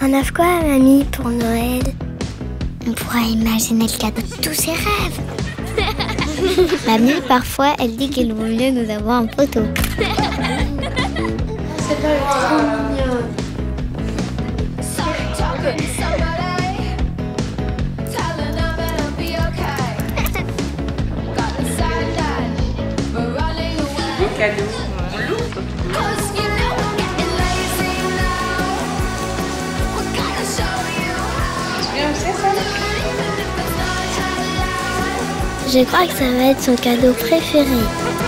On offre quoi à mamie pour Noël? On pourra imaginer le cadeau de tous ses rêves. mamie, parfois, elle dit qu'il vaut mieux nous avoir en photo. C'est pas trop mignon. Cadeau, on l'ouvre. Je crois que ça va être son cadeau préféré.